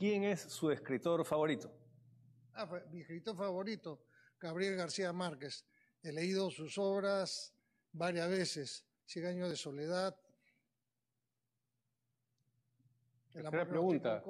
¿Quién es su escritor favorito? Ah, mi escritor favorito, Gabriel García Márquez. He leído sus obras varias veces. Cien años de soledad. El Tercera amor pregunta.